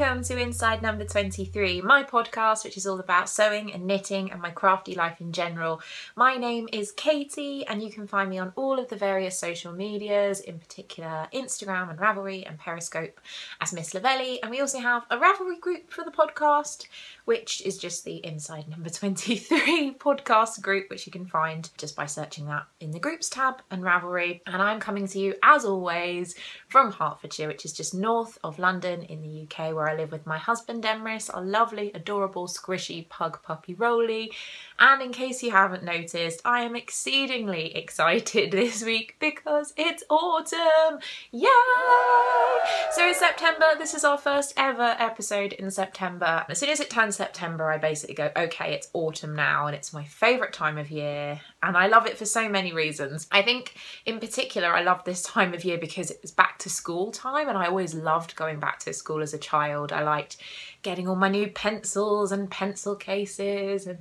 welcome to Inside Number 23, my podcast, which is all about sewing and knitting and my crafty life in general. My name is Katie, and you can find me on all of the various social medias, in particular Instagram and Ravelry and Periscope, as Miss Lavelli. And we also have a Ravelry group for the podcast, which is just the Inside Number 23 podcast group, which you can find just by searching that in the groups tab and Ravelry. And I'm coming to you, as always, from Hertfordshire, which is just north of London in the UK, where I live with my husband Emrys, our lovely, adorable, squishy pug puppy Rolly. And in case you haven't noticed, I am exceedingly excited this week because it's autumn! Yay! So it's September, this is our first ever episode in September. As soon as it turns September, I basically go, okay, it's autumn now, and it's my favourite time of year, and I love it for so many reasons. I think, in particular, I love this time of year because it's back to school time, and I always loved going back to school as a child. I liked getting all my new pencils and pencil cases and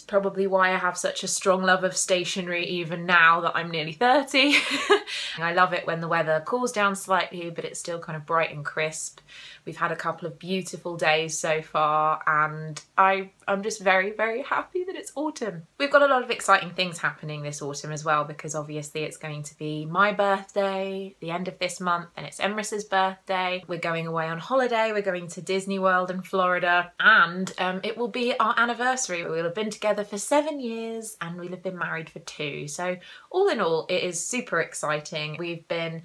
it's probably why I have such a strong love of stationery even now that I'm nearly 30. I love it when the weather cools down slightly but it's still kind of bright and crisp. We've had a couple of beautiful days so far and I, I'm just very, very happy that it's autumn. We've got a lot of exciting things happening this autumn as well because obviously it's going to be my birthday, the end of this month, and it's Emrys's birthday. We're going away on holiday, we're going to Disney World in Florida, and um, it will be our anniversary. We'll have been together for seven years and we'll have been married for two. So all in all, it is super exciting. We've been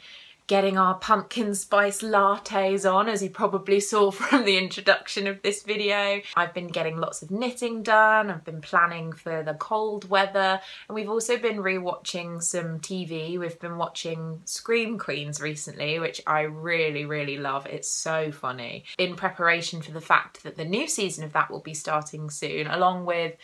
getting our pumpkin spice lattes on as you probably saw from the introduction of this video. I've been getting lots of knitting done, I've been planning for the cold weather and we've also been rewatching some TV. We've been watching Scream Queens recently which I really really love. It's so funny. In preparation for the fact that the new season of that will be starting soon along with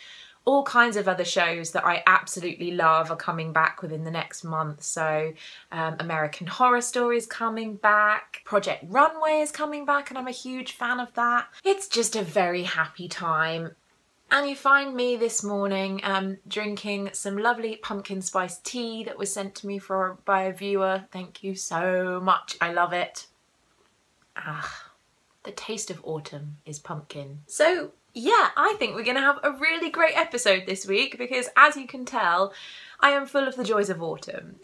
all kinds of other shows that I absolutely love are coming back within the next month. So um, American Horror Story is coming back, Project Runway is coming back and I'm a huge fan of that. It's just a very happy time. And you find me this morning um, drinking some lovely pumpkin spice tea that was sent to me for by a viewer. Thank you so much. I love it. Ah, the taste of autumn is pumpkin. So yeah, I think we're going to have a really great episode this week because as you can tell, I am full of the joys of autumn.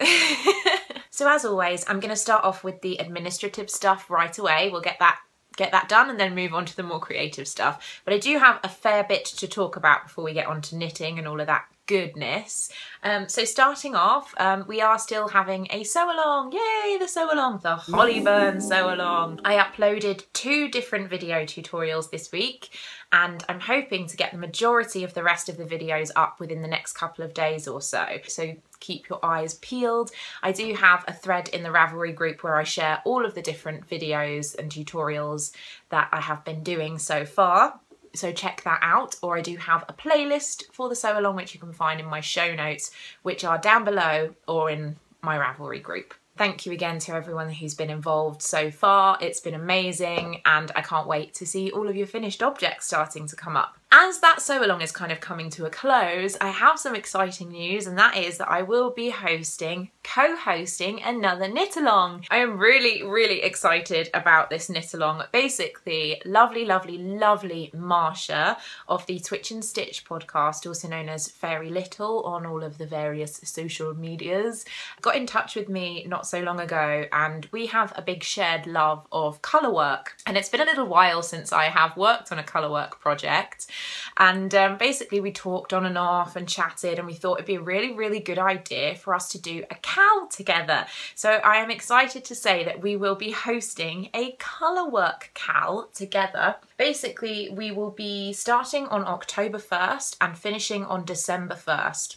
so as always, I'm going to start off with the administrative stuff right away. We'll get that get that done and then move on to the more creative stuff. But I do have a fair bit to talk about before we get on to knitting and all of that goodness. Um, so starting off, um, we are still having a sew along. Yay, the sew along, the Hollyburn sew along. I uploaded two different video tutorials this week and I'm hoping to get the majority of the rest of the videos up within the next couple of days or so. So keep your eyes peeled. I do have a thread in the Ravelry group where I share all of the different videos and tutorials that I have been doing so far so check that out or I do have a playlist for the sew along which you can find in my show notes which are down below or in my Ravelry group. Thank you again to everyone who's been involved so far. It's been amazing and I can't wait to see all of your finished objects starting to come up. As that sew along is kind of coming to a close, I have some exciting news, and that is that I will be hosting, co hosting another knit along. I am really, really excited about this knit along. Basically, lovely, lovely, lovely Marsha of the Twitch and Stitch podcast, also known as Fairy Little on all of the various social medias, got in touch with me not so long ago, and we have a big shared love of colour work. And it's been a little while since I have worked on a colour work project. And um, basically, we talked on and off and chatted, and we thought it'd be a really, really good idea for us to do a KAL together. So I am excited to say that we will be hosting a colour work KAL together. Basically, we will be starting on October 1st and finishing on December 1st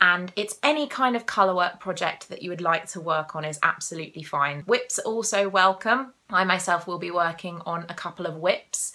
and it's any kind of colour work project that you would like to work on is absolutely fine. WIPs are also welcome. I myself will be working on a couple of WIPs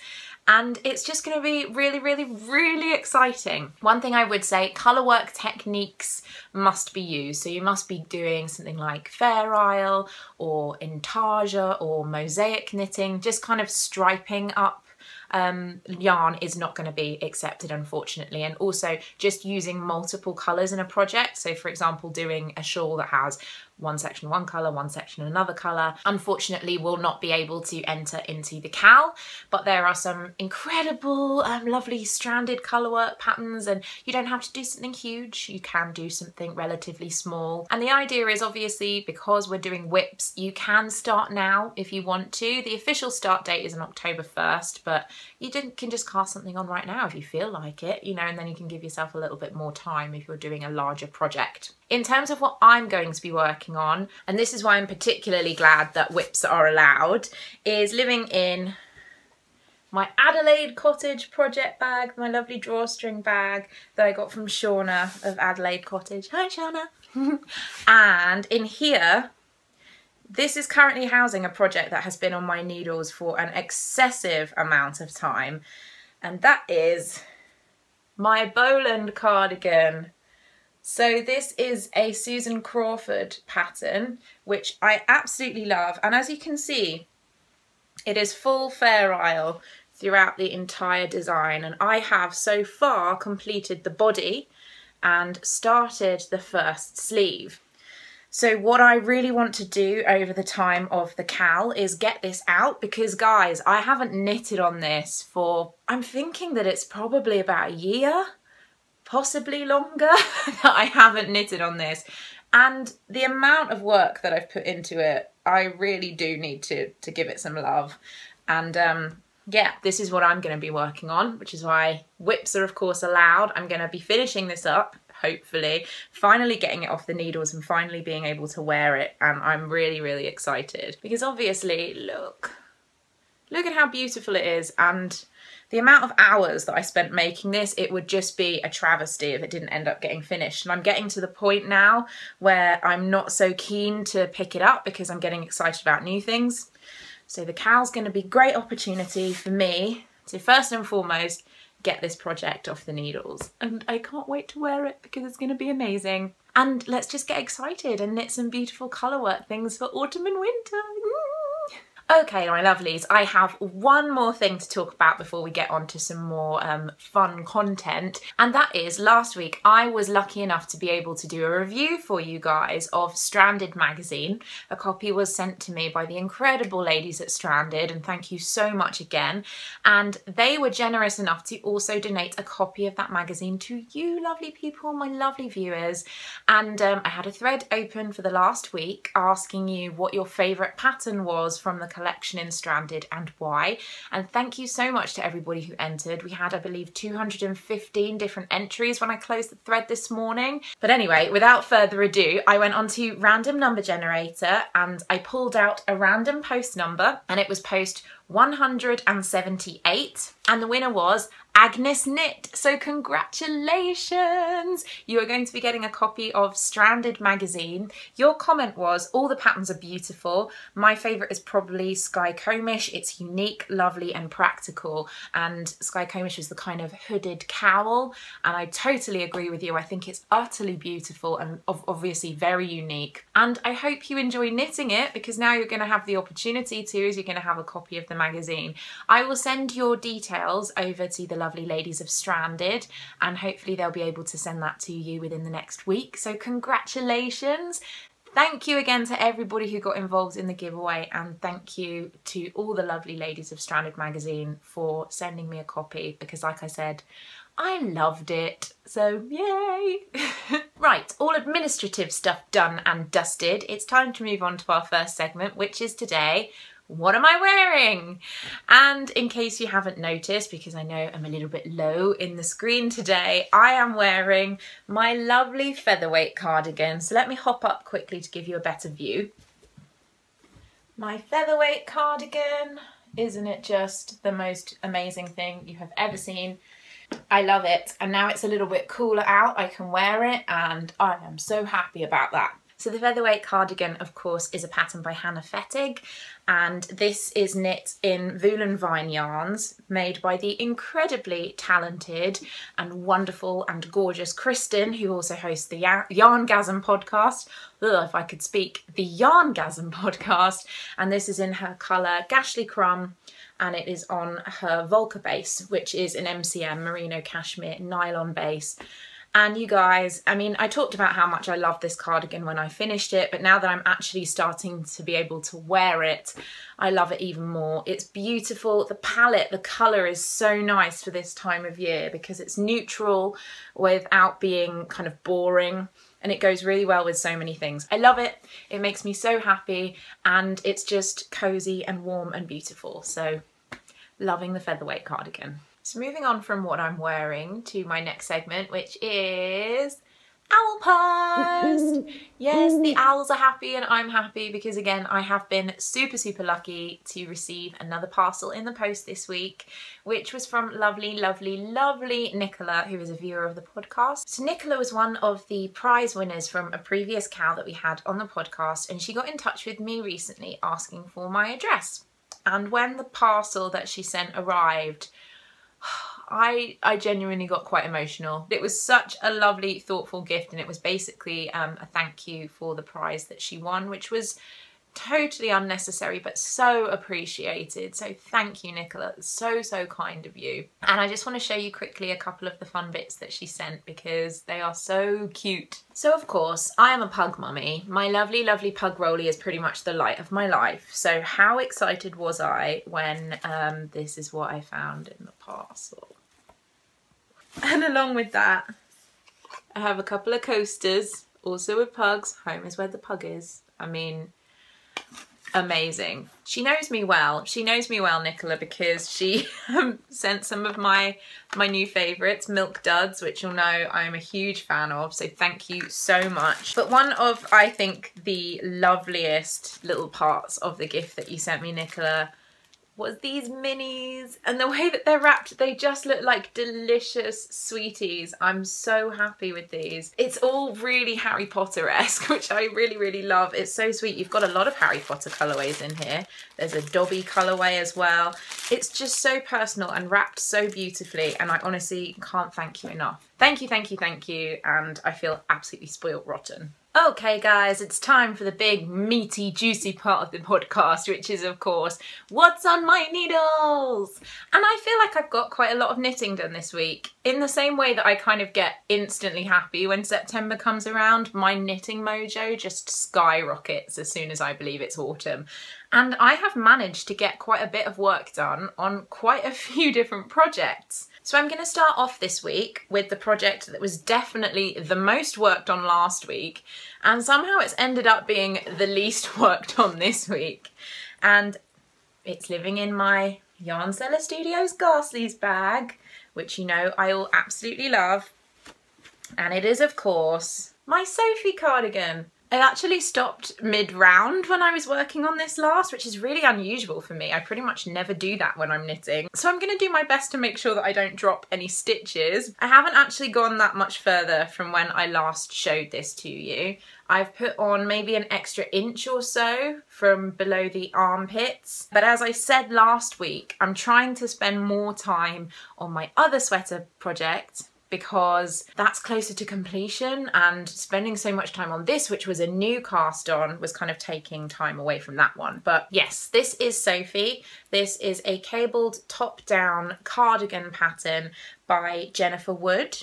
and it's just going to be really, really, really exciting. One thing I would say, colour work techniques must be used. So you must be doing something like Fair Isle or Intarsia or mosaic knitting, just kind of striping up um, yarn is not going to be accepted unfortunately and also just using multiple colours in a project so for example doing a shawl that has one section one colour, one section another colour, unfortunately will not be able to enter into the KAL, but there are some incredible, um, lovely stranded colour work patterns and you don't have to do something huge, you can do something relatively small. And the idea is obviously because we're doing WIPs, you can start now if you want to. The official start date is on October 1st, but you can just cast something on right now if you feel like it, you know, and then you can give yourself a little bit more time if you're doing a larger project. In terms of what I'm going to be working on, and this is why I'm particularly glad that WIPs are allowed, is living in my Adelaide Cottage project bag, my lovely drawstring bag that I got from Shauna of Adelaide Cottage. Hi Shauna! and in here, this is currently housing a project that has been on my needles for an excessive amount of time, and that is my Boland cardigan so this is a Susan Crawford pattern, which I absolutely love. And as you can see, it is full Fair Isle throughout the entire design. And I have so far completed the body and started the first sleeve. So what I really want to do over the time of the KAL is get this out because guys, I haven't knitted on this for, I'm thinking that it's probably about a year possibly longer that I haven't knitted on this. And the amount of work that I've put into it, I really do need to, to give it some love. And um, yeah, this is what I'm going to be working on, which is why WIPs are of course allowed. I'm going to be finishing this up, hopefully, finally getting it off the needles and finally being able to wear it. And I'm really, really excited because obviously, look, look at how beautiful it is. And the amount of hours that I spent making this, it would just be a travesty if it didn't end up getting finished. And I'm getting to the point now where I'm not so keen to pick it up because I'm getting excited about new things. So the KAL's going to be great opportunity for me to first and foremost get this project off the needles. And I can't wait to wear it because it's going to be amazing. And let's just get excited and knit some beautiful colour work things for autumn and winter. Okay, my lovelies, I have one more thing to talk about before we get on to some more um, fun content, and that is last week I was lucky enough to be able to do a review for you guys of Stranded magazine. A copy was sent to me by the incredible ladies at Stranded, and thank you so much again. And they were generous enough to also donate a copy of that magazine to you lovely people, my lovely viewers. And um, I had a thread open for the last week asking you what your favourite pattern was from the collection in Stranded and why. And thank you so much to everybody who entered. We had, I believe, 215 different entries when I closed the thread this morning. But anyway, without further ado, I went onto Random Number Generator and I pulled out a random post number and it was post 178 and the winner was Agnes Knit. So congratulations! You are going to be getting a copy of Stranded magazine. Your comment was, all the patterns are beautiful. My favourite is probably Skykomish. It's unique, lovely and practical. And Skykomish is the kind of hooded cowl. And I totally agree with you. I think it's utterly beautiful and obviously very unique. And I hope you enjoy knitting it because now you're going to have the opportunity to as you're going to have a copy of the magazine. I will send your details over to the lovely ladies of Stranded, and hopefully they'll be able to send that to you within the next week. So, congratulations! Thank you again to everybody who got involved in the giveaway, and thank you to all the lovely ladies of Stranded magazine for sending me a copy because, like I said, I loved it. So, yay! right, all administrative stuff done and dusted. It's time to move on to our first segment, which is today what am I wearing? And in case you haven't noticed, because I know I'm a little bit low in the screen today, I am wearing my lovely featherweight cardigan. So let me hop up quickly to give you a better view. My featherweight cardigan, isn't it just the most amazing thing you have ever seen? I love it. And now it's a little bit cooler out, I can wear it and I am so happy about that. So the featherweight cardigan, of course, is a pattern by Hannah Fettig, and this is knit in Voolenvine yarns made by the incredibly talented and wonderful and gorgeous Kristen, who also hosts the Yarngasm podcast. Ugh, if I could speak, the Yarngasm podcast. And this is in her colour Gashly Crumb and it is on her Wolke base, which is an MCM merino cashmere nylon base. And you guys, I mean, I talked about how much I love this cardigan when I finished it, but now that I'm actually starting to be able to wear it, I love it even more. It's beautiful. The palette, the colour is so nice for this time of year because it's neutral without being kind of boring and it goes really well with so many things. I love it. It makes me so happy and it's just cozy and warm and beautiful. So loving the featherweight cardigan. So moving on from what I'm wearing to my next segment, which is owl post. yes, the owls are happy and I'm happy because again, I have been super, super lucky to receive another parcel in the post this week, which was from lovely, lovely, lovely Nicola, who is a viewer of the podcast. So Nicola was one of the prize winners from a previous KAL that we had on the podcast and she got in touch with me recently asking for my address. And when the parcel that she sent arrived, I I genuinely got quite emotional. It was such a lovely, thoughtful gift, and it was basically um, a thank you for the prize that she won, which was totally unnecessary but so appreciated. So thank you Nicola. So so kind of you. And I just want to show you quickly a couple of the fun bits that she sent because they are so cute. So of course I am a pug mummy. My lovely lovely pug Rolly is pretty much the light of my life. So how excited was I when um, this is what I found in the parcel and along with that I have a couple of coasters also with pugs home is where the pug is I mean amazing. She knows me well. She knows me well, Nicola, because she um, sent some of my my new favourites, Milk Duds, which you'll know I'm a huge fan of. So thank you so much. But one of, I think, the loveliest little parts of the gift that you sent me, Nicola, was these minis? And the way that they're wrapped they just look like delicious sweeties. I'm so happy with these. It's all really harry potter-esque which i really really love. It's so sweet. You've got a lot of harry potter colorways in here. There's a dobby colorway as well. It's just so personal and wrapped so beautifully and i honestly can't thank you enough. Thank you thank you thank you and i feel absolutely spoiled rotten Okay guys, it's time for the big meaty juicy part of the podcast, which is of course, what's on my needles? And I feel like I've got quite a lot of knitting done this week. In the same way that I kind of get instantly happy when September comes around, my knitting mojo just skyrockets as soon as I believe it's autumn. And I have managed to get quite a bit of work done on quite a few different projects. So I'm going to start off this week with the project that was definitely the most worked on last week and somehow it's ended up being the least worked on this week. And it's living in my Yarn Seller Studios Ghastlies bag, which you know I all absolutely love. And it is, of course, my Sophie cardigan. I actually stopped mid-round when I was working on this last, which is really unusual for me. I pretty much never do that when I'm knitting. So I'm going to do my best to make sure that I don't drop any stitches. I haven't actually gone that much further from when I last showed this to you. I've put on maybe an extra inch or so from below the armpits. But as I said last week, I'm trying to spend more time on my other sweater project because that's closer to completion and spending so much time on this which was a new cast on was kind of taking time away from that one but yes this is Sophie this is a cabled top down cardigan pattern by Jennifer Wood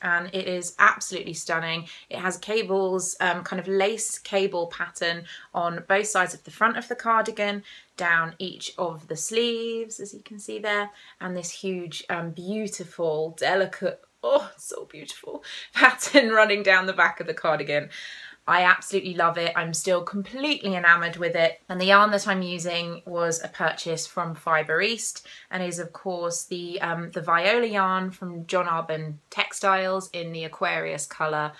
and it is absolutely stunning. It has cables, um, kind of lace cable pattern on both sides of the front of the cardigan, down each of the sleeves, as you can see there, and this huge, um, beautiful, delicate, oh, so beautiful pattern running down the back of the cardigan. I absolutely love it. I'm still completely enamoured with it. And the yarn that I'm using was a purchase from Fibre East and is of course the, um, the Viola yarn from John Arbon Textiles in the Aquarius colour.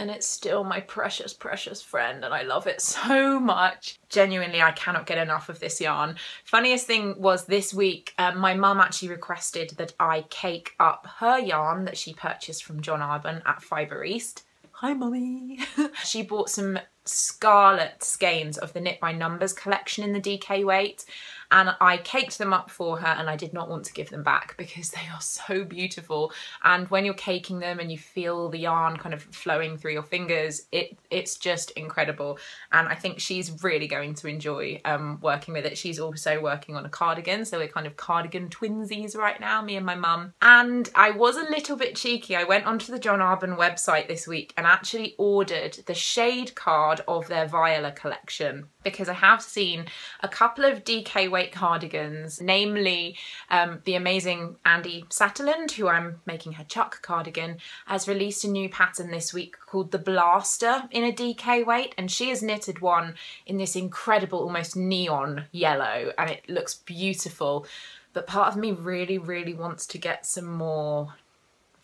And it's still my precious, precious friend and I love it so much. Genuinely, I cannot get enough of this yarn. Funniest thing was this week, um, my mum actually requested that I cake up her yarn that she purchased from John Arbon at Fibre East Hi, mummy. she bought some scarlet skeins of the Knit by Numbers collection in the DK weight and I caked them up for her and I did not want to give them back because they are so beautiful. And when you're caking them and you feel the yarn kind of flowing through your fingers it it's just incredible. And I think she's really going to enjoy um, working with it. She's also working on a cardigan so we're kind of cardigan twinsies right now me and my mum. And I was a little bit cheeky. I went onto the John Arbon website this week and actually ordered the shade card of their Viola collection because I have seen a couple of DK weight cardigans, namely um, the amazing Andi Satterlund, who I'm making her Chuck cardigan, has released a new pattern this week called the Blaster in a DK weight, and she has knitted one in this incredible, almost neon yellow, and it looks beautiful. But part of me really, really wants to get some more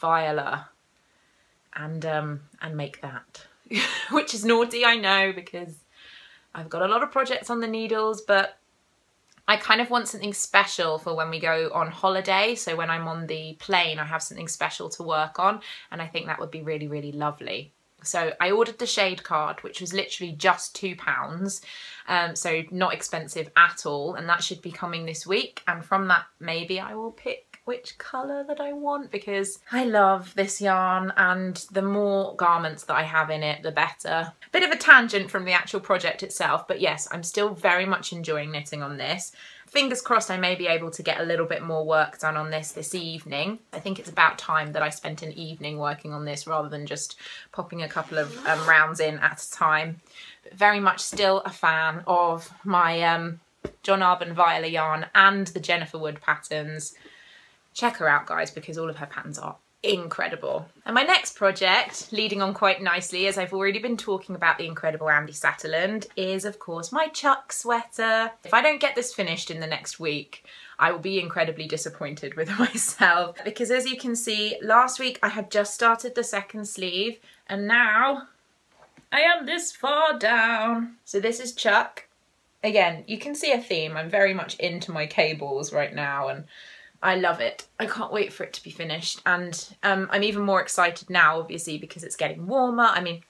Viola and um, and make that, which is naughty, I know, because I've got a lot of projects on the needles, but I kind of want something special for when we go on holiday. So when I'm on the plane, I have something special to work on. And I think that would be really, really lovely. So I ordered the shade card, which was literally just two pounds. Um, so not expensive at all. And that should be coming this week. And from that, maybe I will pick which colour that I want because I love this yarn and the more garments that I have in it, the better. Bit of a tangent from the actual project itself, but yes, I'm still very much enjoying knitting on this. Fingers crossed I may be able to get a little bit more work done on this this evening. I think it's about time that I spent an evening working on this rather than just popping a couple of um, rounds in at a time. But very much still a fan of my um, John Arbon Viola yarn and the Jennifer Wood patterns check her out guys because all of her patterns are incredible. And my next project, leading on quite nicely as I've already been talking about the incredible Andi Satterlund, is of course my Chuck sweater. If I don't get this finished in the next week, I will be incredibly disappointed with myself because as you can see, last week I had just started the second sleeve and now I am this far down. So this is Chuck. Again, you can see a theme. I'm very much into my cables right now and I love it. I can't wait for it to be finished. And um, I'm even more excited now, obviously, because it's getting warmer. I mean,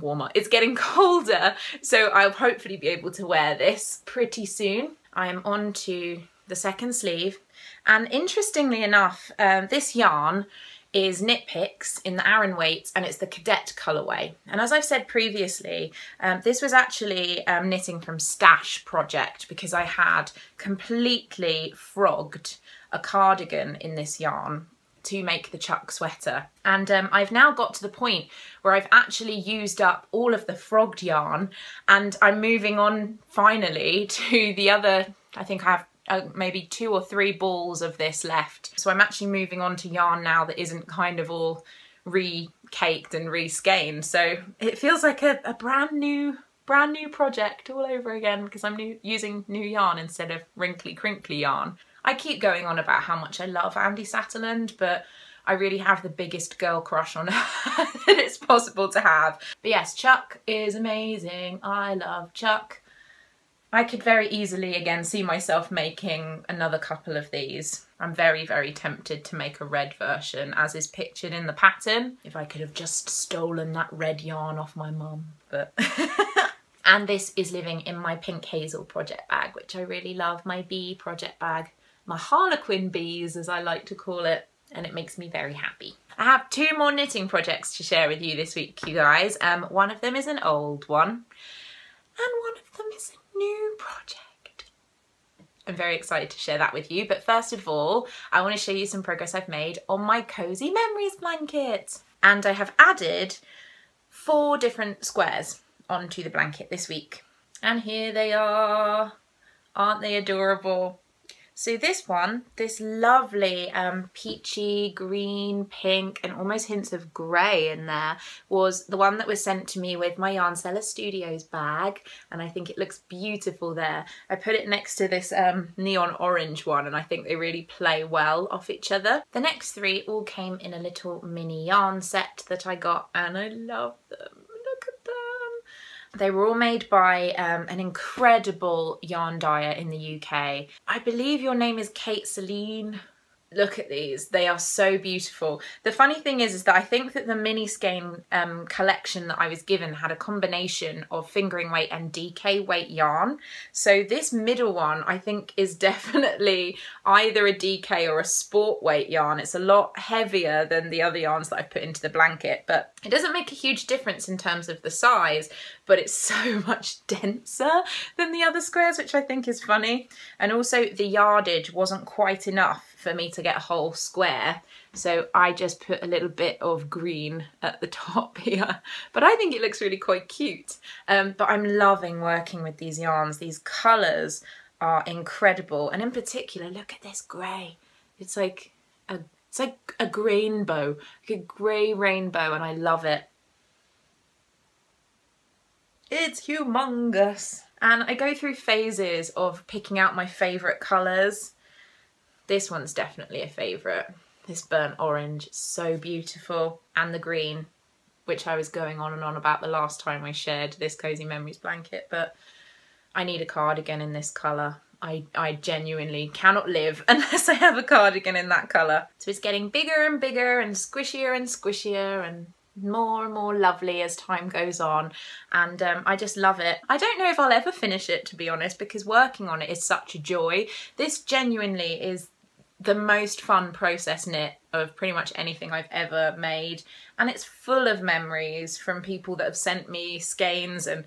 warmer. It's getting colder. So I'll hopefully be able to wear this pretty soon. I am on to the second sleeve. And interestingly enough, um, this yarn is Knit Picks in the Aran weight and it's the Cadet colourway. And as I've said previously, um, this was actually um, knitting from Stash project because I had completely frogged a cardigan in this yarn to make the chuck sweater. And um, I've now got to the point where I've actually used up all of the frogged yarn and I'm moving on finally to the other, I think I have uh, maybe two or three balls of this left. So I'm actually moving on to yarn now that isn't kind of all re-caked and re-skeined. So it feels like a, a brand new brand new project all over again because I'm new, using new yarn instead of wrinkly crinkly yarn. I keep going on about how much I love Andi Satterlund, but I really have the biggest girl crush on her that it's possible to have. But yes, Chuck is amazing. I love Chuck. I could very easily again see myself making another couple of these. I'm very, very tempted to make a red version as is pictured in the pattern. If I could have just stolen that red yarn off my mum, but... and this is living in my pink hazel project bag, which I really love, my bee project bag my Harlequin bees, as I like to call it, and it makes me very happy. I have two more knitting projects to share with you this week, you guys. Um, one of them is an old one, and one of them is a new project. I'm very excited to share that with you, but first of all, I want to show you some progress I've made on my Cozy Memories blanket. And I have added four different squares onto the blanket this week. And here they are. Aren't they adorable? So this one, this lovely um, peachy green, pink and almost hints of grey in there was the one that was sent to me with my Yarn Seller Studios bag and I think it looks beautiful there. I put it next to this um, neon orange one and I think they really play well off each other. The next three all came in a little mini yarn set that I got and I love them. They were all made by um, an incredible yarn dyer in the UK. I believe your name is Kate Celine look at these. They are so beautiful. The funny thing is is that i think that the mini skein um, collection that i was given had a combination of fingering weight and dk weight yarn. So this middle one i think is definitely either a dk or a sport weight yarn. It's a lot heavier than the other yarns that i've put into the blanket but it doesn't make a huge difference in terms of the size but it's so much denser than the other squares which i think is funny. And also the yardage wasn't quite enough for me to get a whole square. So I just put a little bit of green at the top here. But I think it looks really quite cute. Um, but I'm loving working with these yarns. These colours are incredible. And in particular, look at this grey. It's like a, it's like a rainbow, like a grey rainbow, and I love it. It's humongous. And I go through phases of picking out my favourite colours. This one's definitely a favourite. This burnt orange, so beautiful. And the green, which I was going on and on about the last time I shared this Cozy Memories blanket, but I need a cardigan in this colour. I, I genuinely cannot live unless I have a cardigan in that colour. So it's getting bigger and bigger and squishier and squishier and more and more lovely as time goes on and um, I just love it. I don't know if I'll ever finish it to be honest because working on it is such a joy. This genuinely is the most fun process knit of pretty much anything I've ever made and it's full of memories from people that have sent me skeins and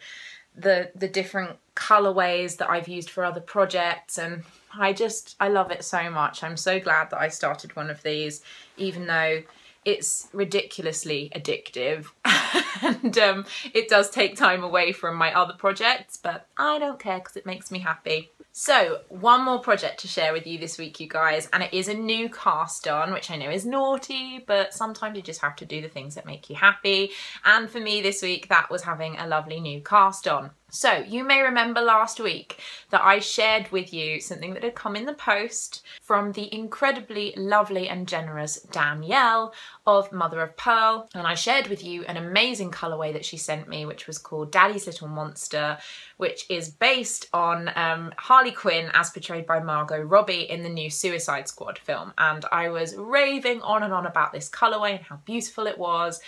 the the different colorways that I've used for other projects and I just I love it so much. I'm so glad that I started one of these even though it's ridiculously addictive and um, it does take time away from my other projects but I don't care because it makes me happy. So one more project to share with you this week you guys and it is a new cast on which I know is naughty but sometimes you just have to do the things that make you happy and for me this week that was having a lovely new cast on. So you may remember last week that I shared with you something that had come in the post from the incredibly lovely and generous Danielle of Mother of Pearl. And I shared with you an amazing colourway that she sent me which was called Daddy's Little Monster which is based on um, Harley Quinn as portrayed by Margot Robbie in the new Suicide Squad film. And I was raving on and on about this colourway and how beautiful it was.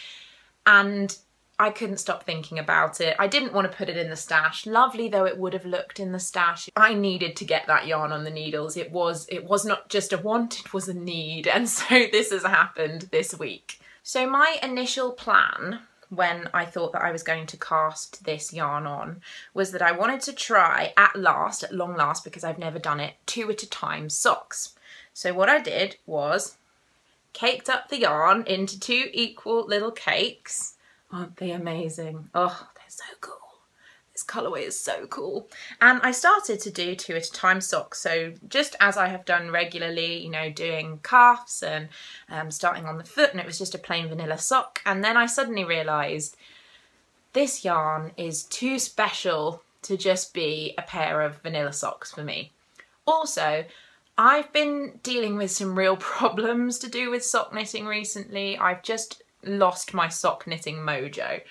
And I couldn't stop thinking about it. I didn't want to put it in the stash. Lovely though it would have looked in the stash. I needed to get that yarn on the needles. It was it was not just a want, it was a need. And so this has happened this week. So my initial plan when I thought that I was going to cast this yarn on was that I wanted to try at last, at long last, because I've never done it, two at a time socks. So what I did was caked up the yarn into two equal little cakes Aren't they amazing? Oh, they're so cool. This colourway is so cool. And I started to do two at a time socks. So just as I have done regularly, you know, doing cuffs and um, starting on the foot and it was just a plain vanilla sock. And then I suddenly realised this yarn is too special to just be a pair of vanilla socks for me. Also, I've been dealing with some real problems to do with sock knitting recently. I've just lost my sock knitting mojo.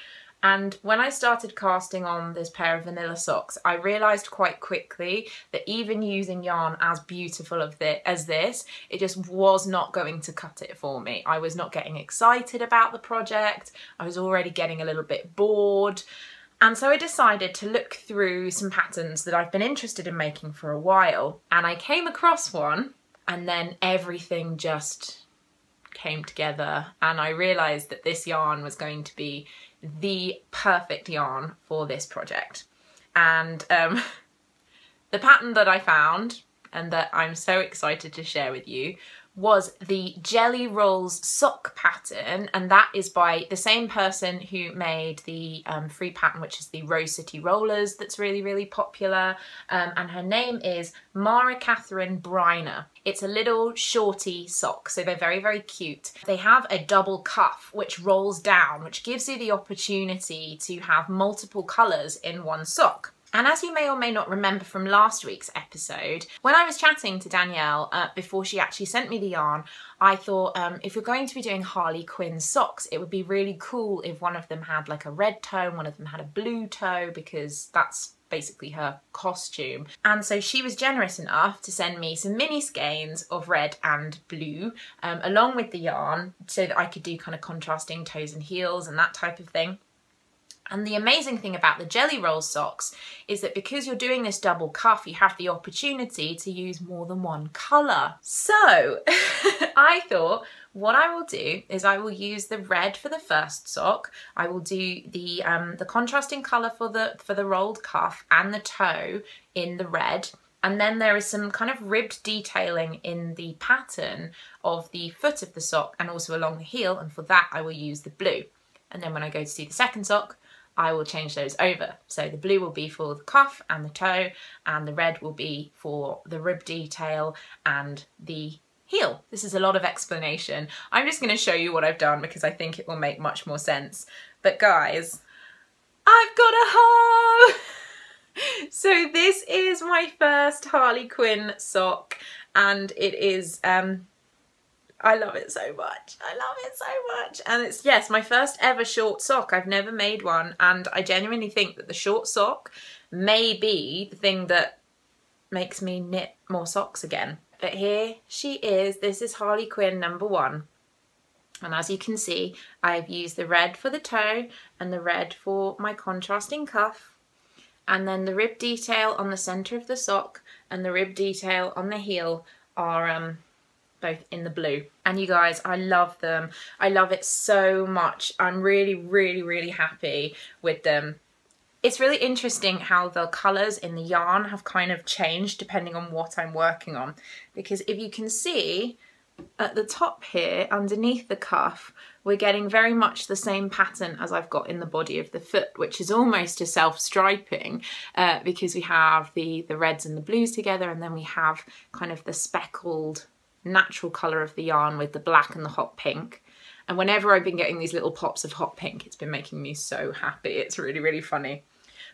And when I started casting on this pair of vanilla socks, I realised quite quickly that even using yarn as beautiful of the, as this, it just was not going to cut it for me. I was not getting excited about the project. I was already getting a little bit bored. And so I decided to look through some patterns that I've been interested in making for a while. And I came across one and then everything just came together and I realised that this yarn was going to be the perfect yarn for this project. And um, the pattern that I found and that I'm so excited to share with you was the Jelly Rolls sock pattern and that is by the same person who made the um, free pattern which is the Rose City Rollers that's really really popular um, and her name is Mara Catherine Bryner. It's a little shorty sock so they're very very cute. They have a double cuff which rolls down which gives you the opportunity to have multiple colours in one sock. And as you may or may not remember from last week's episode, when I was chatting to Danielle uh, before she actually sent me the yarn, I thought um, if you're going to be doing Harley Quinn socks, it would be really cool if one of them had like a red toe one of them had a blue toe because that's basically her costume. And so she was generous enough to send me some mini skeins of red and blue um, along with the yarn so that I could do kind of contrasting toes and heels and that type of thing. And the amazing thing about the Jelly Roll socks is that because you're doing this double cuff, you have the opportunity to use more than one colour. So I thought what I will do is I will use the red for the first sock. I will do the um, the contrasting colour for the for the rolled cuff and the toe in the red. And then there is some kind of ribbed detailing in the pattern of the foot of the sock and also along the heel. And for that, I will use the blue. And then when I go to do the second sock, I will change those over. So the blue will be for the cuff and the toe and the red will be for the rib detail and the heel. This is a lot of explanation. I'm just going to show you what I've done because I think it will make much more sense. But guys, I've got a hoe! so this is my first Harley Quinn sock and it is um, I love it so much. I love it so much. And it's, yes, my first ever short sock. I've never made one. And I genuinely think that the short sock may be the thing that makes me knit more socks again. But here she is. This is Harley Quinn number one. And as you can see, I've used the red for the toe and the red for my contrasting cuff. And then the rib detail on the centre of the sock and the rib detail on the heel are um, both in the blue. And you guys, I love them. I love it so much. I'm really, really, really happy with them. It's really interesting how the colours in the yarn have kind of changed depending on what I'm working on. Because if you can see, at the top here, underneath the cuff, we're getting very much the same pattern as I've got in the body of the foot, which is almost a self-striping uh, because we have the, the reds and the blues together and then we have kind of the speckled natural colour of the yarn with the black and the hot pink. And whenever I've been getting these little pops of hot pink, it's been making me so happy. It's really, really funny.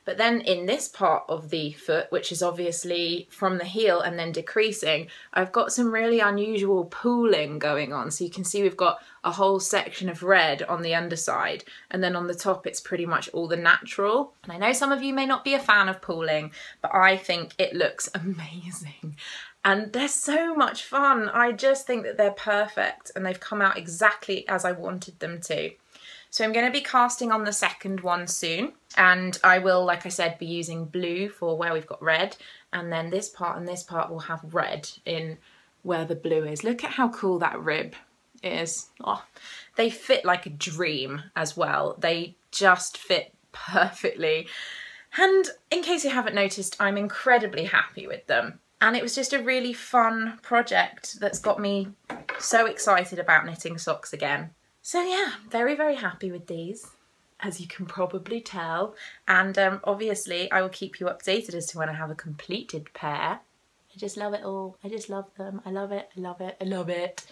But then in this part of the foot, which is obviously from the heel and then decreasing, I've got some really unusual pooling going on. So you can see we've got a whole section of red on the underside and then on the top it's pretty much all the natural. And I know some of you may not be a fan of pooling, but I think it looks amazing and they're so much fun. I just think that they're perfect and they've come out exactly as I wanted them to. So I'm going to be casting on the second one soon and I will, like I said, be using blue for where we've got red and then this part and this part will have red in where the blue is. Look at how cool that rib is. Oh, they fit like a dream as well. They just fit perfectly. And in case you haven't noticed, I'm incredibly happy with them and it was just a really fun project that's got me so excited about knitting socks again. So yeah, very, very happy with these, as you can probably tell. And um, obviously I will keep you updated as to when I have a completed pair. I just love it all. I just love them. I love it. I love it. I love it.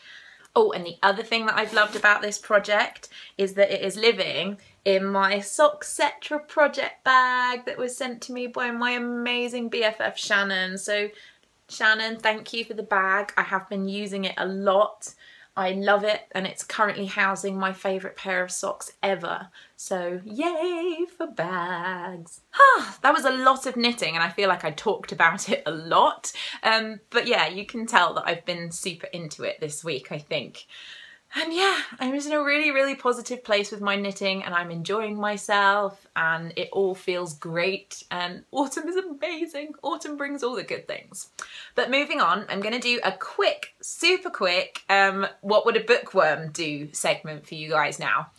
Oh, and the other thing that I've loved about this project is that it is living in my Sockcetra project bag that was sent to me by my amazing BFF Shannon. So Shannon, thank you for the bag. I have been using it a lot. I love it and it's currently housing my favourite pair of socks ever. So yay for bags. That was a lot of knitting and I feel like I talked about it a lot. Um, but yeah, you can tell that I've been super into it this week, I think. And yeah, I'm just in a really, really positive place with my knitting and I'm enjoying myself and it all feels great and autumn is amazing. Autumn brings all the good things. But moving on, I'm going to do a quick, super quick, um, what would a bookworm do segment for you guys now.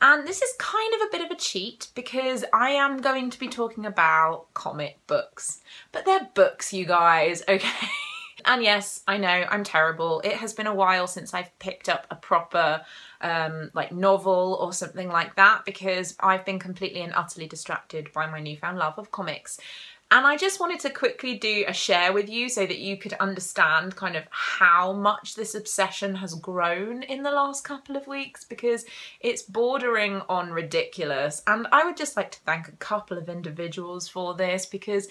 And this is kind of a bit of a cheat because I am going to be talking about comic books. But they're books, you guys, okay? And yes, I know, I'm terrible. It has been a while since I've picked up a proper um, like novel or something like that because I've been completely and utterly distracted by my newfound love of comics. And I just wanted to quickly do a share with you so that you could understand kind of how much this obsession has grown in the last couple of weeks because it's bordering on ridiculous. And I would just like to thank a couple of individuals for this because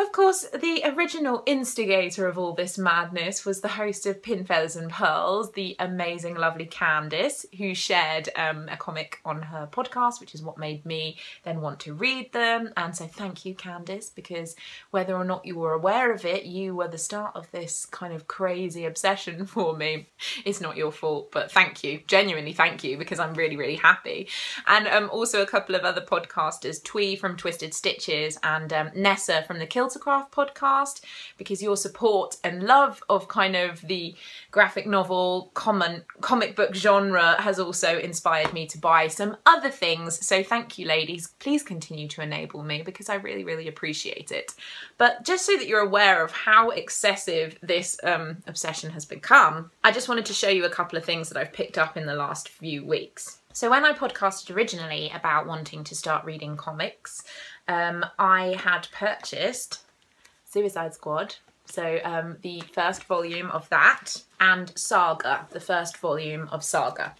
of course, the original instigator of all this madness was the host of Pin Feathers and Pearls, the amazing, lovely Candice, who shared um, a comic on her podcast, which is what made me then want to read them. And so thank you, Candice, because whether or not you were aware of it, you were the start of this kind of crazy obsession for me. It's not your fault, but thank you. Genuinely thank you, because I'm really, really happy. And um, also a couple of other podcasters, Twee from Twisted Stitches and um, Nessa from the Kill Podcast because your support and love of kind of the graphic novel common comic book genre has also inspired me to buy some other things. So thank you ladies. Please continue to enable me because I really, really appreciate it. But just so that you're aware of how excessive this um, obsession has become, I just wanted to show you a couple of things that I've picked up in the last few weeks. So when I podcasted originally about wanting to start reading comics, um, I had purchased Suicide Squad, so um, the first volume of that, and Saga, the first volume of Saga.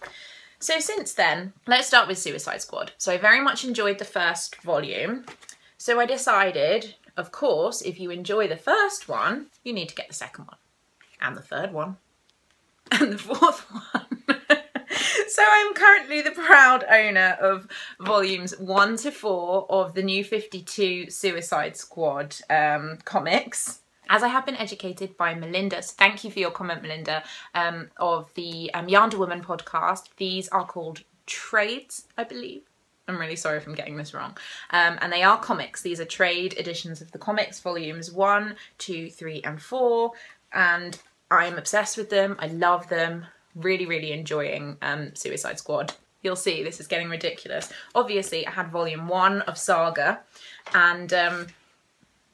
So since then, let's start with Suicide Squad. So I very much enjoyed the first volume. So I decided, of course, if you enjoy the first one, you need to get the second one, and the third one, and the fourth one. So I'm currently the proud owner of volumes one to four of the new 52 Suicide Squad um, comics as I have been educated by Melinda, so thank you for your comment, Melinda, um, of the um, Yonder Woman podcast. These are called trades, I believe. I'm really sorry if I'm getting this wrong. Um, and they are comics. These are trade editions of the comics, volumes one, two, three, and four. And I'm obsessed with them. I love them really, really enjoying um, Suicide Squad. You'll see this is getting ridiculous. Obviously, I had volume one of Saga, and um,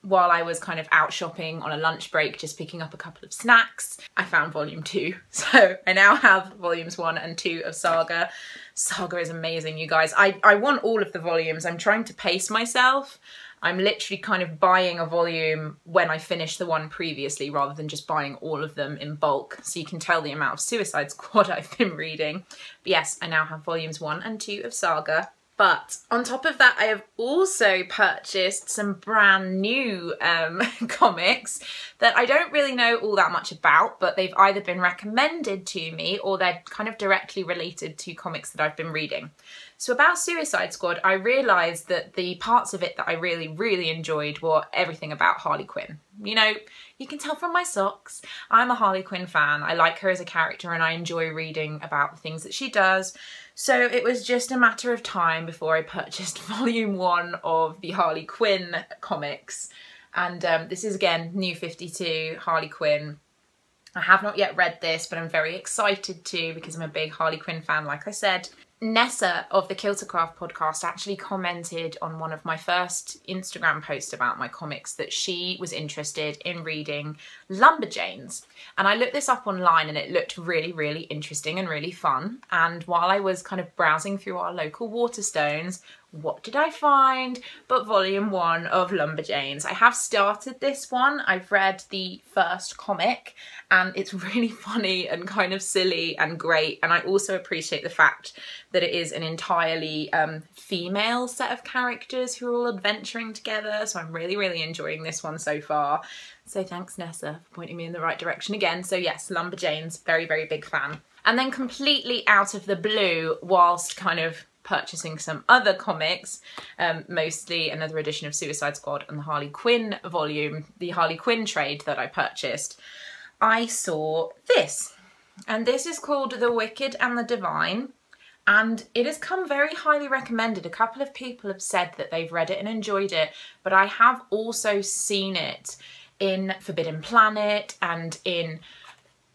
while I was kind of out shopping on a lunch break, just picking up a couple of snacks, I found volume two. So I now have volumes one and two of Saga. Saga is amazing, you guys. I, I want all of the volumes. I'm trying to pace myself. I'm literally kind of buying a volume when I finish the one previously rather than just buying all of them in bulk. So you can tell the amount of Suicide Squad I've been reading. But yes, I now have volumes one and two of Saga. But on top of that, I have also purchased some brand new um, comics that I don't really know all that much about, but they've either been recommended to me or they're kind of directly related to comics that I've been reading. So about Suicide Squad, I realised that the parts of it that I really, really enjoyed were everything about Harley Quinn. You know, you can tell from my socks, I'm a Harley Quinn fan. I like her as a character and I enjoy reading about the things that she does. So it was just a matter of time before I purchased volume one of the Harley Quinn comics. And um, this is again, New 52, Harley Quinn. I have not yet read this, but I'm very excited to because I'm a big Harley Quinn fan, like I said. Nessa of the Kiltercraft podcast actually commented on one of my first Instagram posts about my comics that she was interested in reading Lumberjanes. And I looked this up online and it looked really, really interesting and really fun. And while I was kind of browsing through our local Waterstones, what did I find but volume one of Lumberjanes. I have started this one. I've read the first comic and it's really funny and kind of silly and great. And I also appreciate the fact that it is an entirely um, female set of characters who are all adventuring together. So I'm really, really enjoying this one so far. So thanks Nessa for pointing me in the right direction again. So yes, Lumberjanes, very, very big fan. And then completely out of the blue, whilst kind of purchasing some other comics, um, mostly another edition of Suicide Squad and the Harley Quinn volume, the Harley Quinn trade that I purchased, I saw this. And this is called The Wicked and the Divine. And it has come very highly recommended. A couple of people have said that they've read it and enjoyed it, but I have also seen it in Forbidden Planet and in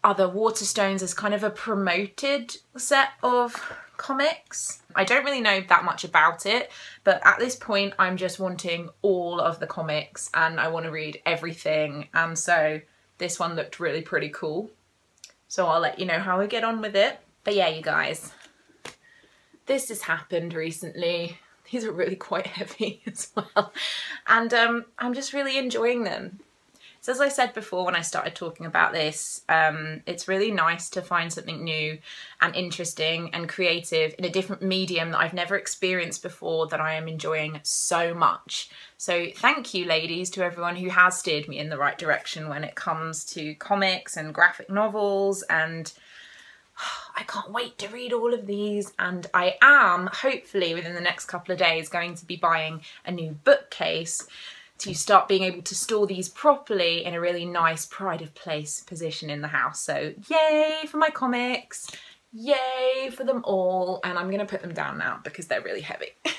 other Waterstones as kind of a promoted set of comics. I don't really know that much about it, but at this point I'm just wanting all of the comics and I want to read everything. And so this one looked really pretty cool. So I'll let you know how I get on with it. But yeah, you guys, this has happened recently. These are really quite heavy as well. And um, I'm just really enjoying them. So as I said before when I started talking about this, um, it's really nice to find something new and interesting and creative in a different medium that I've never experienced before that I am enjoying so much. So thank you ladies to everyone who has steered me in the right direction when it comes to comics and graphic novels. And I can't wait to read all of these. And I am hopefully within the next couple of days going to be buying a new bookcase to start being able to store these properly in a really nice pride of place position in the house. So yay for my comics, yay for them all. And I'm gonna put them down now because they're really heavy.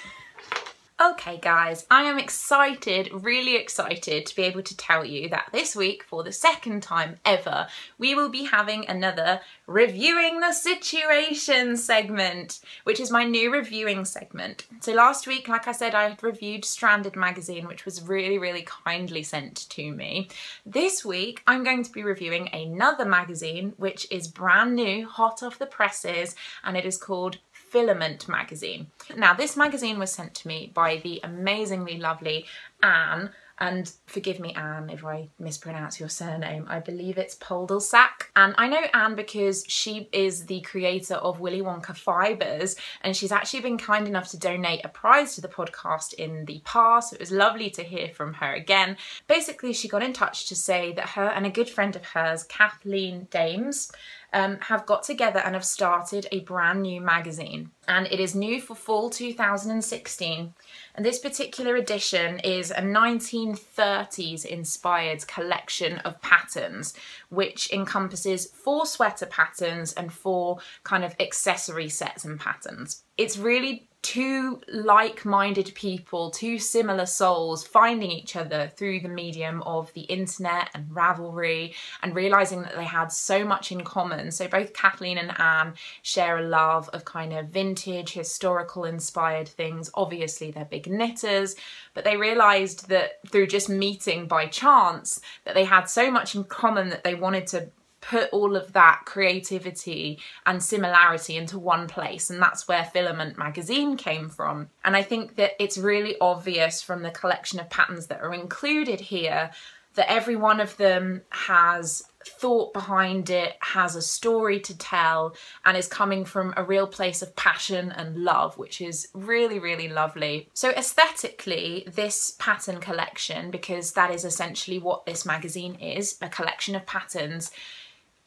Okay guys, I am excited, really excited to be able to tell you that this week, for the second time ever, we will be having another Reviewing the Situation segment, which is my new reviewing segment. So last week, like I said, I had reviewed Stranded magazine, which was really, really kindly sent to me. This week, I'm going to be reviewing another magazine, which is brand new, hot off the presses, and it is called Filament magazine. Now, this magazine was sent to me by the amazingly lovely Anne, and forgive me, Anne, if I mispronounce your surname. I believe it's Poldelsack. And I know Anne because she is the creator of Wooly Wonka Fibres, and she's actually been kind enough to donate a prize to the podcast in the past. It was lovely to hear from her again. Basically, she got in touch to say that her and a good friend of hers, Kathleen Dames, um, have got together and have started a brand new magazine. And it is new for fall 2016. And this particular edition is a 1930s inspired collection of patterns, which encompasses four sweater patterns and four kind of accessory sets and patterns. It's really two like-minded people, two similar souls finding each other through the medium of the internet and Ravelry and realizing that they had so much in common. So both Kathleen and Anne share a love of kind of vintage, historical inspired things. Obviously they're big knitters, but they realized that through just meeting by chance that they had so much in common that they wanted to put all of that creativity and similarity into one place and that's where Filament magazine came from and I think that it's really obvious from the collection of patterns that are included here that every one of them has thought behind it, has a story to tell, and is coming from a real place of passion and love, which is really, really lovely. So, aesthetically, this pattern collection, because that is essentially what this magazine is a collection of patterns,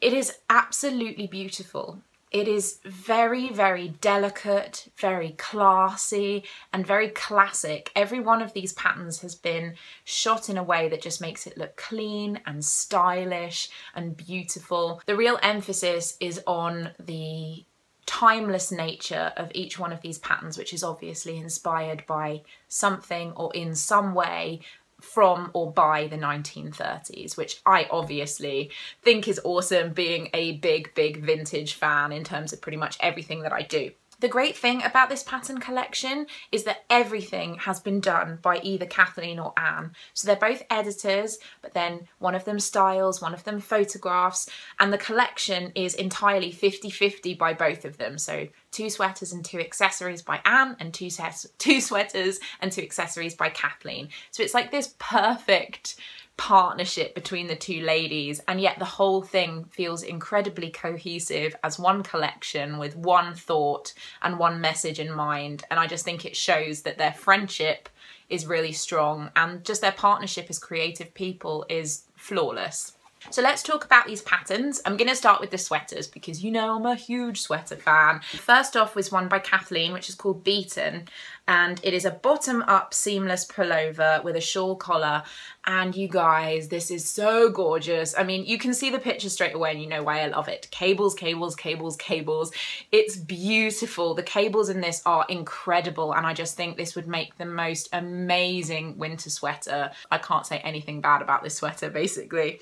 it is absolutely beautiful. It is very, very delicate, very classy, and very classic. Every one of these patterns has been shot in a way that just makes it look clean and stylish and beautiful. The real emphasis is on the timeless nature of each one of these patterns, which is obviously inspired by something or in some way from or by the 1930s, which I obviously think is awesome being a big, big vintage fan in terms of pretty much everything that I do. The great thing about this pattern collection is that everything has been done by either Kathleen or Anne. So they're both editors, but then one of them styles, one of them photographs, and the collection is entirely 50-50 by both of them. So two sweaters and two accessories by Anne, and two, two sweaters and two accessories by Kathleen. So it's like this perfect partnership between the two ladies and yet the whole thing feels incredibly cohesive as one collection with one thought and one message in mind and I just think it shows that their friendship is really strong and just their partnership as creative people is flawless. So let's talk about these patterns. I'm going to start with the sweaters because you know I'm a huge sweater fan. First off was one by Kathleen which is called Beaton and it is a bottom up seamless pullover with a shawl collar. And you guys this is so gorgeous. I mean you can see the picture straight away and you know why I love it. Cables cables cables cables. It's beautiful. The cables in this are incredible and I just think this would make the most amazing winter sweater. I can't say anything bad about this sweater basically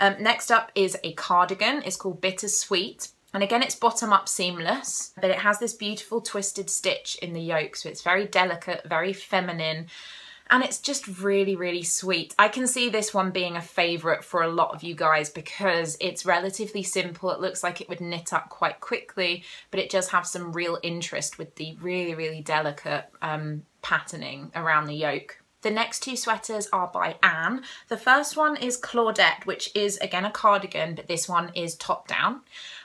um, next up is a cardigan it's called bittersweet and again, it's bottom up seamless, but it has this beautiful twisted stitch in the yoke. So it's very delicate, very feminine, and it's just really, really sweet. I can see this one being a favourite for a lot of you guys because it's relatively simple. It looks like it would knit up quite quickly, but it does have some real interest with the really, really delicate um, patterning around the yoke. The next two sweaters are by Anne. The first one is Claudette, which is again a cardigan, but this one is top down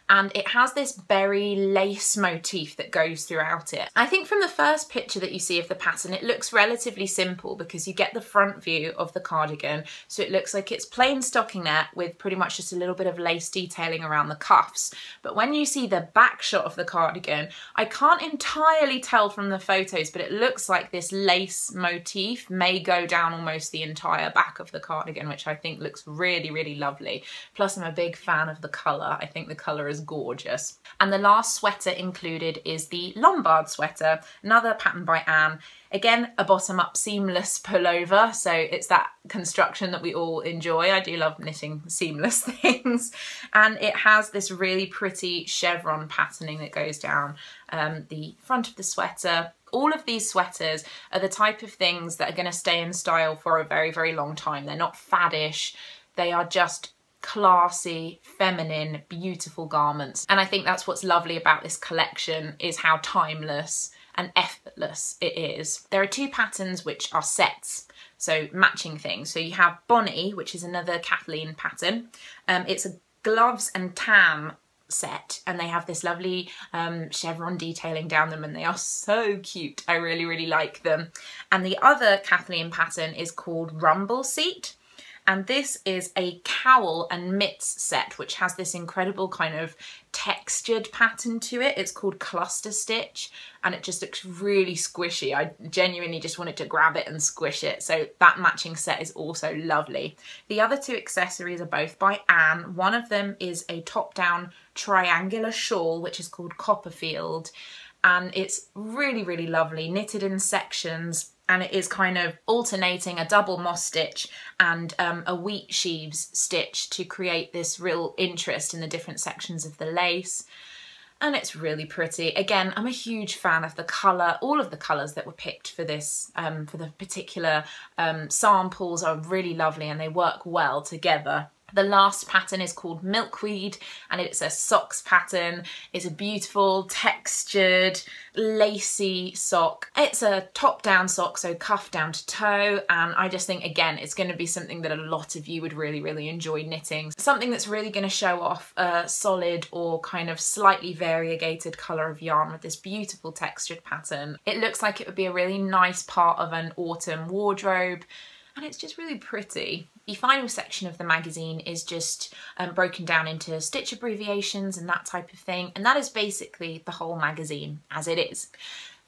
and it has this berry lace motif that goes throughout it. I think from the first picture that you see of the pattern it looks relatively simple because you get the front view of the cardigan. So it looks like it's plain stockinette with pretty much just a little bit of lace detailing around the cuffs. But when you see the back shot of the cardigan I can't entirely tell from the photos but it looks like this lace motif may go down almost the entire back of the cardigan which I think looks really really lovely. Plus I'm a big fan of the colour. I think the colour is gorgeous. And the last sweater included is the Lombard sweater, another pattern by Anne. Again, a bottom up seamless pullover, so it's that construction that we all enjoy. I do love knitting seamless things. And it has this really pretty chevron patterning that goes down um, the front of the sweater. All of these sweaters are the type of things that are going to stay in style for a very, very long time. They're not faddish. They are just classy, feminine, beautiful garments. And I think that's what's lovely about this collection is how timeless and effortless it is. There are two patterns which are sets, so matching things. So you have Bonnie, which is another Kathleen pattern. Um, it's a gloves and tam set and they have this lovely um, chevron detailing down them and they are so cute. I really, really like them. And the other Kathleen pattern is called Rumble Seat and this is a cowl and mitts set, which has this incredible kind of textured pattern to it. It's called Cluster Stitch, and it just looks really squishy. I genuinely just wanted to grab it and squish it. So that matching set is also lovely. The other two accessories are both by Anne. One of them is a top-down triangular shawl, which is called Copperfield, and it's really, really lovely, knitted in sections and it is kind of alternating a double moss stitch and um, a wheat sheaves stitch to create this real interest in the different sections of the lace and it's really pretty. Again, I'm a huge fan of the colour. All of the colours that were picked for this, um, for the particular um, samples are really lovely and they work well together. The last pattern is called Milkweed and it's a socks pattern. It's a beautiful textured lacy sock. It's a top down sock so cuff down to toe and I just think again it's going to be something that a lot of you would really really enjoy knitting. Something that's really going to show off a solid or kind of slightly variegated colour of yarn with this beautiful textured pattern. It looks like it would be a really nice part of an autumn wardrobe and it's just really pretty. The final section of the magazine is just um, broken down into stitch abbreviations and that type of thing, and that is basically the whole magazine as it is.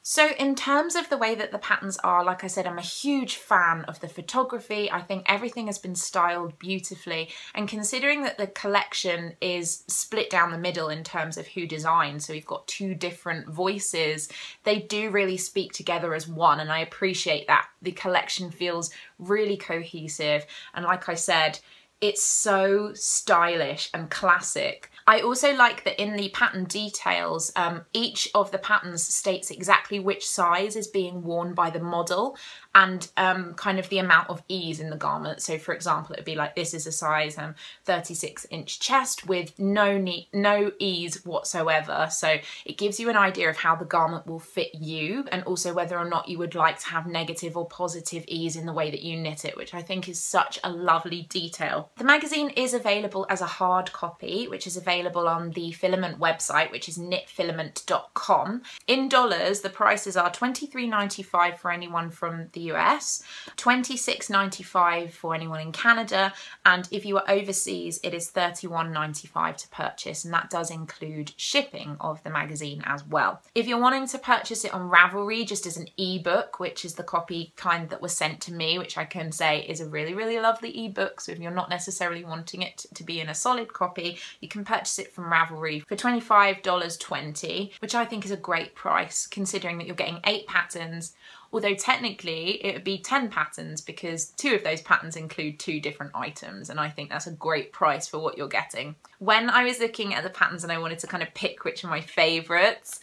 So in terms of the way that the patterns are, like I said, I'm a huge fan of the photography. I think everything has been styled beautifully. And considering that the collection is split down the middle in terms of who designed, so we've got two different voices, they do really speak together as one. And I appreciate that. The collection feels really cohesive. And like I said, it's so stylish and classic I also like that in the pattern details, um, each of the patterns states exactly which size is being worn by the model and um, kind of the amount of ease in the garment. So for example, it'd be like this is a size um, 36 inch chest with no, no ease whatsoever. So it gives you an idea of how the garment will fit you and also whether or not you would like to have negative or positive ease in the way that you knit it, which I think is such a lovely detail. The magazine is available as a hard copy, which is available on the Filament website, which is knitfilament.com. In dollars, the prices are $23.95 for anyone from the US, $26.95 for anyone in Canada, and if you are overseas, it is $31.95 to purchase, and that does include shipping of the magazine as well. If you're wanting to purchase it on Ravelry just as an ebook, which is the copy kind that was sent to me, which I can say is a really, really lovely ebook, so if you're not necessarily wanting it to be in a solid copy, you can purchase it from Ravelry for $25.20, which I think is a great price considering that you're getting eight patterns although technically it would be 10 patterns because two of those patterns include two different items and I think that's a great price for what you're getting. When I was looking at the patterns and I wanted to kind of pick which are my favourites,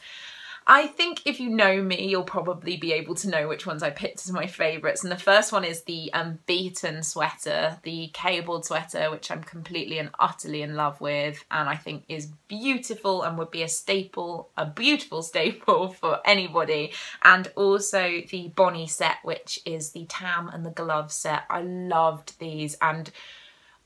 I think if you know me, you'll probably be able to know which ones I picked as my favourites. And the first one is the um, Beaton sweater, the cabled sweater, which I'm completely and utterly in love with, and I think is beautiful and would be a staple, a beautiful staple for anybody. And also the Bonnie set, which is the tam and the glove set. I loved these and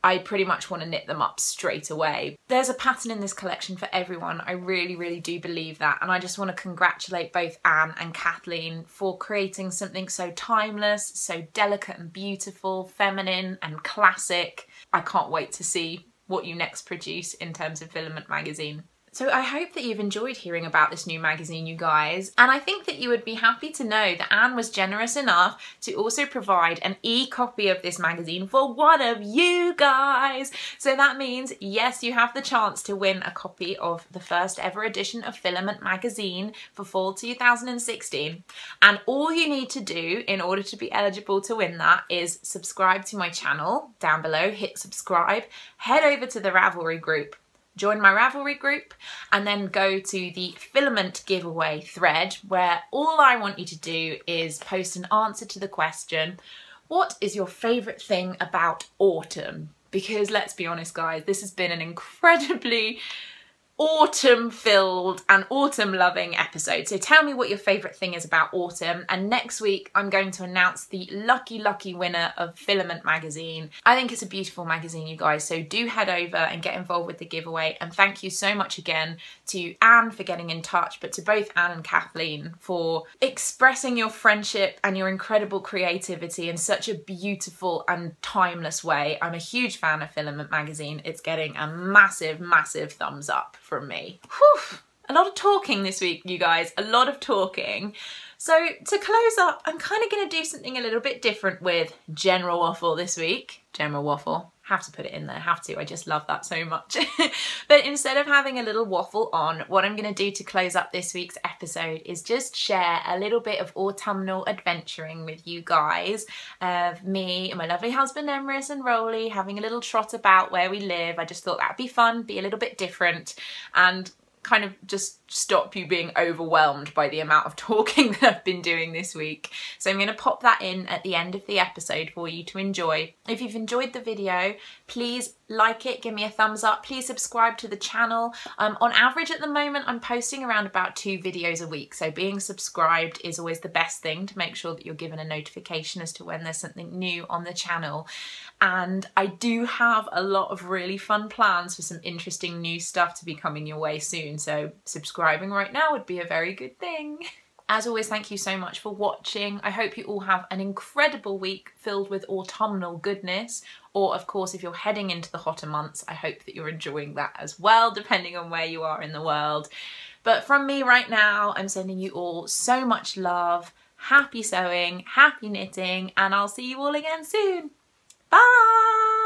I pretty much want to knit them up straight away. There's a pattern in this collection for everyone. I really, really do believe that. And I just want to congratulate both Anne and Kathleen for creating something so timeless, so delicate and beautiful, feminine and classic. I can't wait to see what you next produce in terms of Filament magazine. So I hope that you've enjoyed hearing about this new magazine, you guys. And I think that you would be happy to know that Anne was generous enough to also provide an e-copy of this magazine for one of you guys. So that means, yes, you have the chance to win a copy of the first ever edition of Filament magazine for fall 2016. And all you need to do in order to be eligible to win that is subscribe to my channel down below, hit subscribe, head over to the Ravelry group join my Ravelry group and then go to the filament giveaway thread where all I want you to do is post an answer to the question, what is your favourite thing about autumn? Because let's be honest guys, this has been an incredibly autumn filled and autumn loving episode. So tell me what your favourite thing is about autumn. And next week, I'm going to announce the lucky, lucky winner of Filament magazine. I think it's a beautiful magazine, you guys. So do head over and get involved with the giveaway. And thank you so much again to Anne for getting in touch, but to both Anne and Kathleen for expressing your friendship and your incredible creativity in such a beautiful and timeless way. I'm a huge fan of Filament magazine. It's getting a massive, massive thumbs up from me. Whew. A lot of talking this week, you guys, a lot of talking. So to close up, I'm kind of going to do something a little bit different with General Waffle this week. General Waffle have to put it in there, have to, I just love that so much. but instead of having a little waffle on, what I'm going to do to close up this week's episode is just share a little bit of autumnal adventuring with you guys of me and my lovely husband Emrys and Roly having a little trot about where we live. I just thought that'd be fun, be a little bit different and kind of just stop you being overwhelmed by the amount of talking that I've been doing this week. So I'm going to pop that in at the end of the episode for you to enjoy. If you've enjoyed the video, please like it, give me a thumbs up, please subscribe to the channel. Um, on average at the moment, I'm posting around about two videos a week. So being subscribed is always the best thing to make sure that you're given a notification as to when there's something new on the channel. And I do have a lot of really fun plans for some interesting new stuff to be coming your way soon. So subscribing right now would be a very good thing. As always, thank you so much for watching. I hope you all have an incredible week filled with autumnal goodness. Or, of course, if you're heading into the hotter months, I hope that you're enjoying that as well, depending on where you are in the world. But from me right now, I'm sending you all so much love, happy sewing, happy knitting, and I'll see you all again soon. Bye!